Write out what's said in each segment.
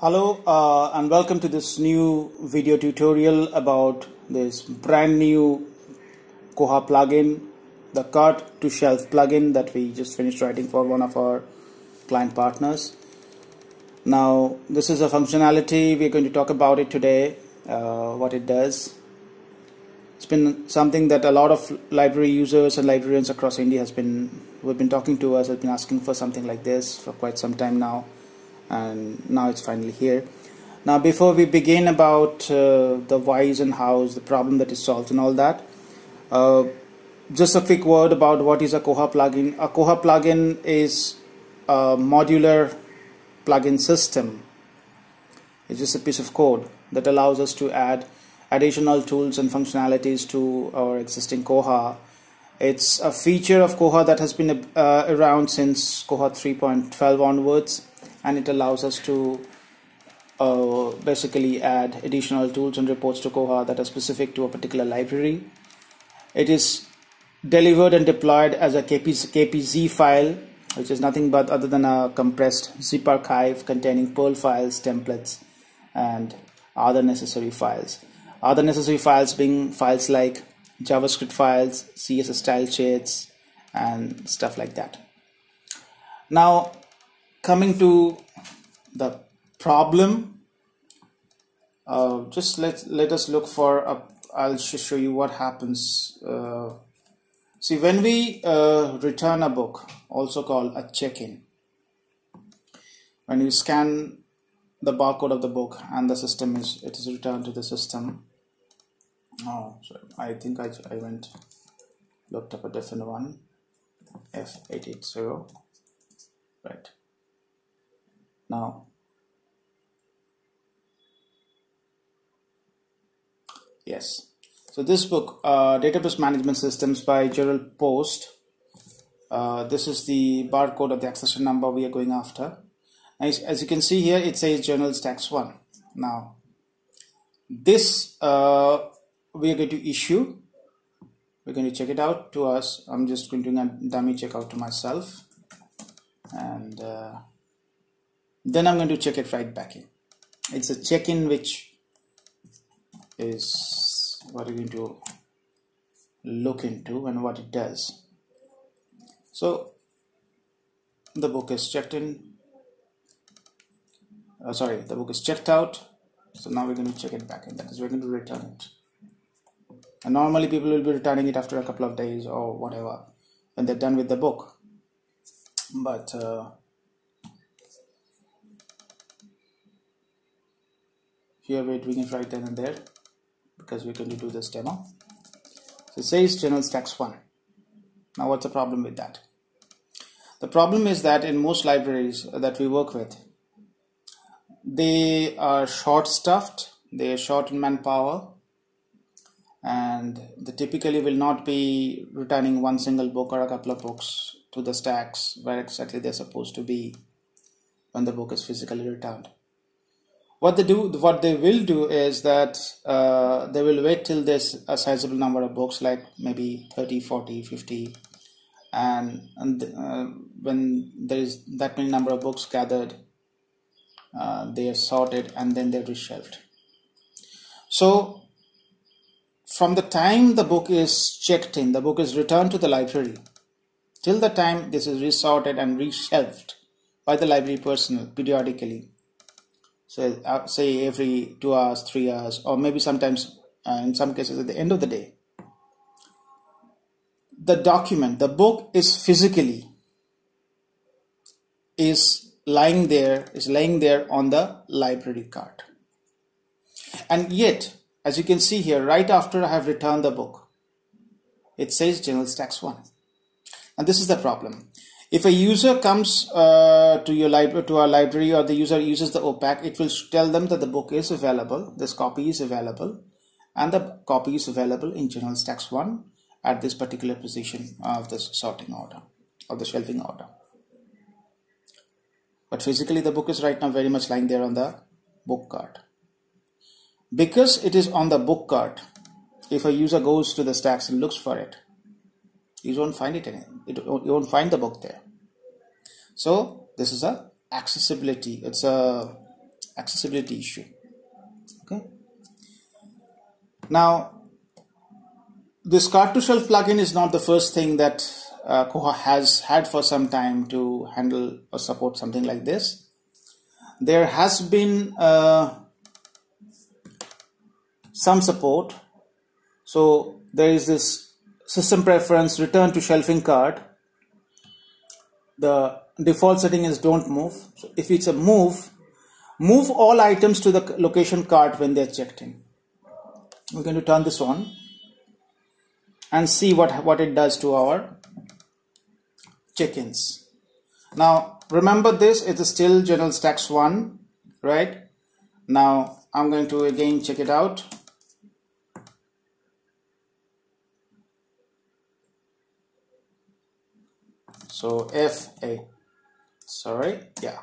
Hello uh, and welcome to this new video tutorial about this brand new Koha plugin, the cart to shelf plugin that we just finished writing for one of our client partners. Now this is a functionality we're going to talk about it today, uh, what it does. It's been something that a lot of library users and librarians across India has been we've been talking to us, have been asking for something like this for quite some time now and now it's finally here. Now before we begin about uh, the whys and hows the problem that is solved and all that uh, just a quick word about what is a Koha plugin. A Koha plugin is a modular plugin system. It's just a piece of code that allows us to add additional tools and functionalities to our existing Koha. It's a feature of Koha that has been uh, around since Koha 3.12 onwards and it allows us to uh, basically add additional tools and reports to Koha that are specific to a particular library. It is delivered and deployed as a KPZ, file, which is nothing but other than a compressed zip archive containing Perl files, templates, and other necessary files. Other necessary files being files like JavaScript files, CSS style sheets, and stuff like that. Now, coming to the problem uh, just let let us look for a I'll show you what happens uh, see when we uh, return a book also called a check-in when you scan the barcode of the book and the system is it is returned to the system oh sorry I think I, I went looked up a different one F880 right now yes. So this book uh, database management systems by Gerald Post uh, this is the barcode of the accession number we are going after. As, as you can see here it says general stacks 1 now this uh, we are going to issue. We're going to check it out to us. I'm just going to do a dummy checkout to myself. And uh, then I'm going to check it right back in. It's a check-in which is what we're going to look into and what it does. So the book is checked in. Uh, sorry the book is checked out. So now we're going to check it back in. That is we're going to return it. And normally people will be returning it after a couple of days or whatever when they're done with the book. But uh, here we're doing it right then and there because we're going to do this demo. So it says general stacks 1 now what's the problem with that? The problem is that in most libraries that we work with they are short stuffed they are short in manpower and they typically will not be returning one single book or a couple of books to the stacks where exactly they're supposed to be when the book is physically returned what they do what they will do is that uh, they will wait till there's a sizable number of books like maybe 30 40 50 and, and uh, when there is that many number of books gathered uh, they are sorted and then they're reshelved. So from the time the book is checked in the book is returned to the library till the time this is resorted and reshelved by the library personnel periodically so uh, say every two hours three hours or maybe sometimes uh, in some cases at the end of the day. The document the book is physically is lying there is laying there on the library cart and yet as you can see here right after i have returned the book it says general stacks 1 and this is the problem if a user comes uh, to your library to our library or the user uses the OPAC, it will tell them that the book is available, this copy is available, and the copy is available in General Stacks 1 at this particular position of this sorting order of the shelving order. But physically the book is right now very much lying there on the book cart. Because it is on the book cart, if a user goes to the stacks and looks for it, you don't find it in it you won't find the book there so this is a accessibility it's a accessibility issue okay now this cart to shelf plugin is not the first thing that uh, Koha has had for some time to handle or support something like this. There has been uh, some support. So there is this system preference return to shelving cart. The default setting is don't move. So if it's a move, move all items to the location cart when they're checked in. We're going to turn this on and see what, what it does to our check-ins. Now remember this, it is still general stacks 1, right? Now I'm going to again check it out. So FA, sorry, yeah.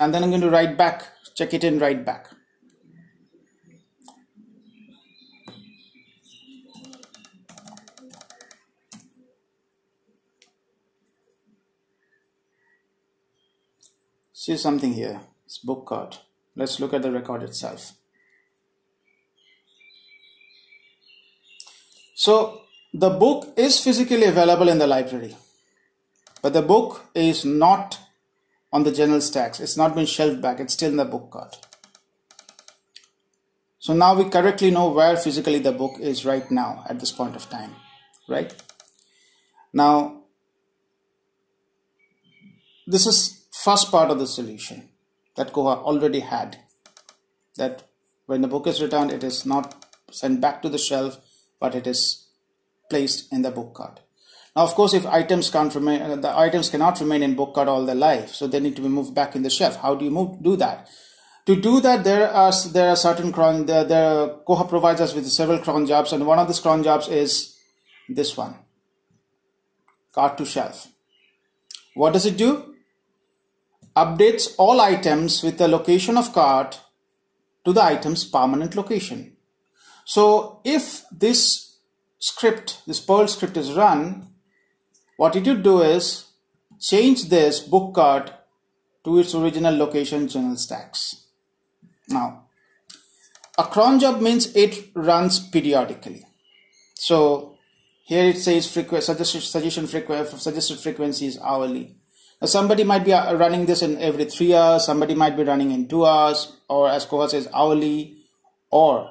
And then I'm going to right back, check it in, right back. see something here. It's book cart let's look at the record itself. So the book is physically available in the library but the book is not on the general stacks. It's not been shelved back. It's still in the book cart. So now we correctly know where physically the book is right now at this point of time right? Now this is first part of the solution that Koha already had. That when the book is returned, it is not sent back to the shelf, but it is placed in the book cart. Now, of course, if items can't remain, uh, the items cannot remain in book cart all their life, so they need to be moved back in the shelf. How do you move, do that? To do that, there are there are certain cron. There, there Koha provides us with several cron jobs, and one of these cron jobs is this one, cart to shelf. What does it do? updates all items with the location of cart to the item's permanent location. So if this script, this Perl script is run, what it would do is change this book card to its original location general stacks. Now, a cron job means it runs periodically. So here it says frequency, suggested, suggestion frequency, suggested frequency is hourly. Now somebody might be uh, running this in every three hours, somebody might be running in two hours, or as Koha says, hourly, or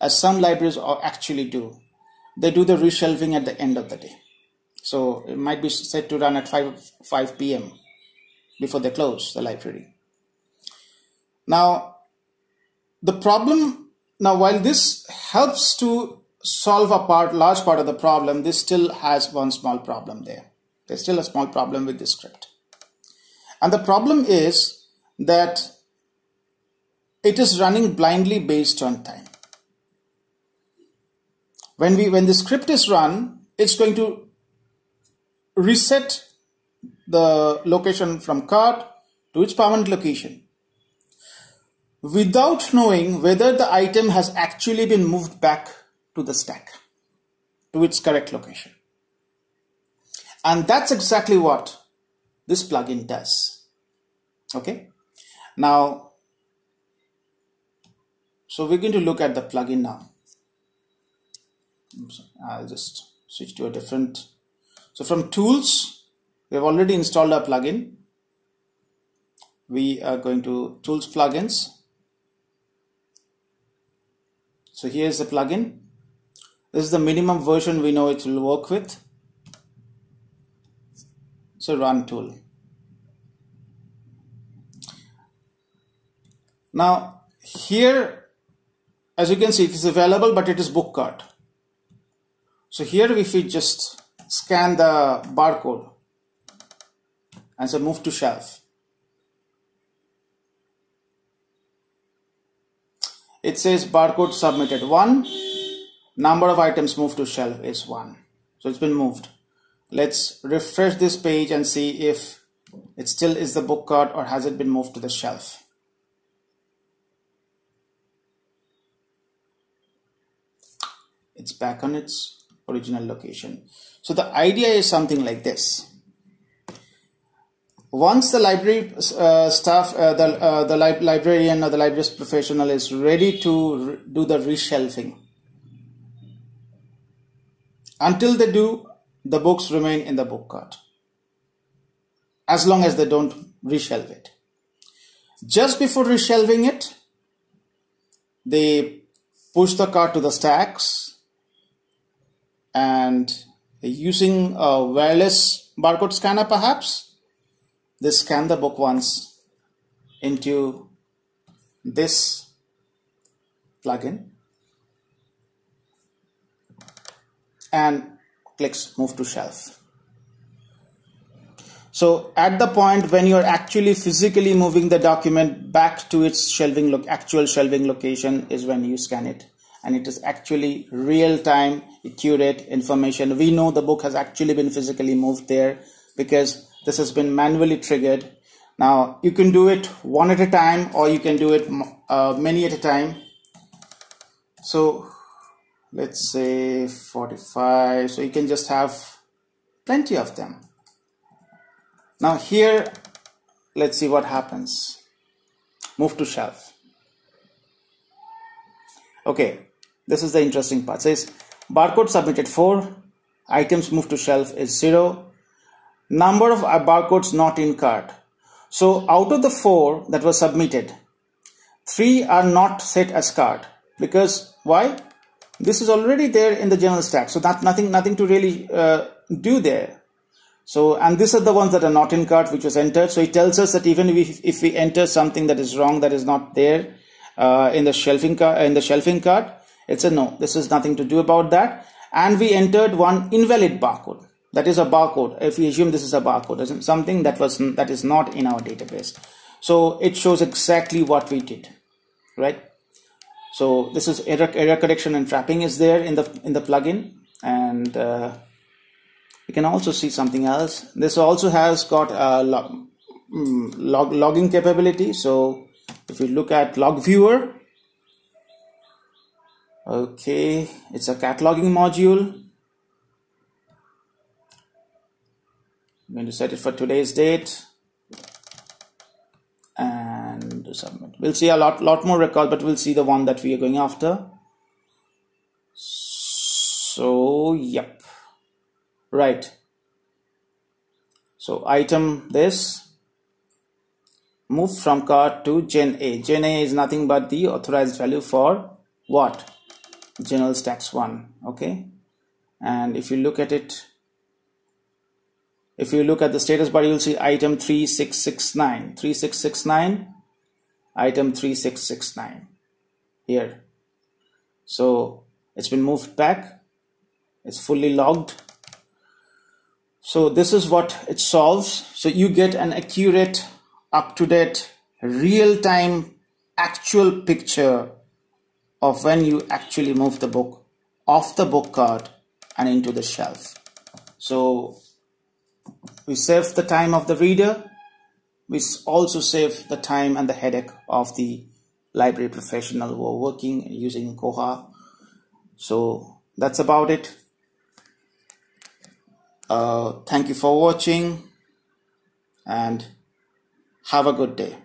as some libraries actually do, they do the reshelving at the end of the day. So it might be set to run at 5, 5 p.m. before they close the library. Now, the problem, now while this helps to solve a part, large part of the problem, this still has one small problem there. There's still a small problem with this script. And the problem is that it is running blindly based on time. When we when the script is run, it's going to reset the location from cart to its permanent location without knowing whether the item has actually been moved back to the stack to its correct location. And that's exactly what this plugin does. Okay. Now, so we're going to look at the plugin now. I'll just switch to a different. So from tools, we have already installed our plugin. We are going to tools plugins. So here's the plugin. This is the minimum version we know it will work with so run tool now here as you can see it is available but it is book cart so here if we just scan the barcode and say move to shelf. It says barcode submitted. One number of items moved to shelf is one. So it's been moved. Let's refresh this page and see if it still is the book cart or has it been moved to the shelf. It's back on its original location. So the idea is something like this. once the library uh, staff, uh, the, uh, the li librarian or the library professional is ready to do the reshelving, until they do, the books remain in the book cart. As long as they don't reshelve it. Just before reshelving it, they push the cart to the stacks and using a wireless barcode scanner perhaps, they scan the book once into this plugin and clicks move to shelf. So at the point when you're actually physically moving the document back to its shelving look actual shelving location is when you scan it and it is actually real time accurate information. We know the book has actually been physically moved there because this has been manually triggered. Now you can do it one at a time or you can do it uh, many at a time. So let's say 45 so you can just have plenty of them now here let's see what happens move to shelf okay this is the interesting part. Says barcode submitted 4 items moved to shelf is 0 number of barcodes not in cart. So out of the 4 that was submitted 3 are not set as cart. Because why? This is already there in the general stack. So that nothing nothing to really uh, do there. So and these are the ones that are not in cart which was entered. So it tells us that even if we, if we enter something that is wrong that is not there uh, in the shelving cart in the shelving cart it's a no. This is nothing to do about that. And we entered one invalid barcode. That is a barcode. If we assume this is a barcode something that was that is not in our database. So it shows exactly what we did. Right? So this is error, error correction and trapping is there in the in the plugin. And uh, you can also see something else. This also has got a log, mm, log logging capability. So if you look at log viewer okay it's a cataloging module I'm going to set it for today's date and submit. We'll see a lot, lot more records, but we'll see the one that we are going after. So, yep. Right. So, item this move from cart to gen A. Gen A is nothing but the authorized value for what? General stacks 1. Okay. And if you look at it, if you look at the status bar, you'll see item 3669. 3669, item 3669 here. So it's been moved back. It's fully logged. So this is what it solves. So you get an accurate, up-to-date, real-time, actual picture of when you actually move the book off the book cart and into the shelf. So we save the time of the reader. We also save the time and the headache of the library professional who are working using Koha. So that's about it. Uh, thank you for watching and have a good day